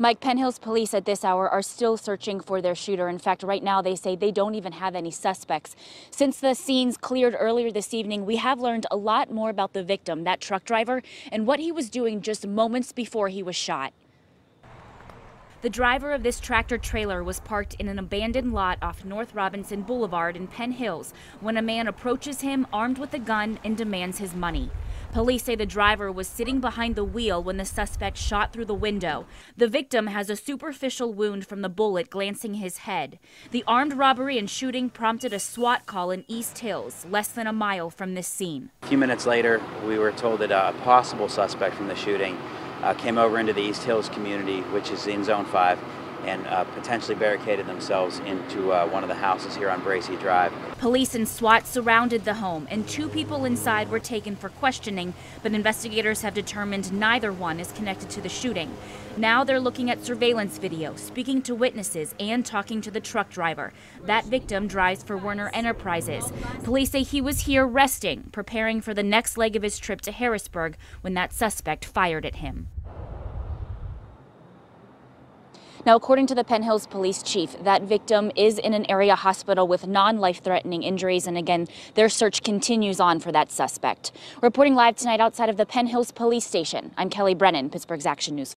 Mike Penn Hills police at this hour are still searching for their shooter. In fact, right now they say they don't even have any suspects. Since the scenes cleared earlier this evening, we have learned a lot more about the victim, that truck driver, and what he was doing just moments before he was shot. The driver of this tractor trailer was parked in an abandoned lot off North Robinson Boulevard in Penn Hills when a man approaches him armed with a gun and demands his money. Police say the driver was sitting behind the wheel when the suspect shot through the window. The victim has a superficial wound from the bullet glancing his head. The armed robbery and shooting prompted a SWAT call in East Hills, less than a mile from this scene. A few minutes later, we were told that a possible suspect from the shooting uh, came over into the East Hills community, which is in Zone 5, and uh, potentially barricaded themselves into uh, one of the houses here on Bracey Drive. Police and SWAT surrounded the home, and two people inside were taken for questioning, but investigators have determined neither one is connected to the shooting. Now they're looking at surveillance video, speaking to witnesses, and talking to the truck driver. That victim drives for Werner Enterprises. Police say he was here resting, preparing for the next leg of his trip to Harrisburg when that suspect fired at him. Now, according to the Penn Hills police chief, that victim is in an area hospital with non life threatening injuries. And again, their search continues on for that suspect. Reporting live tonight outside of the Penn Hills police station, I'm Kelly Brennan, Pittsburgh's Action News.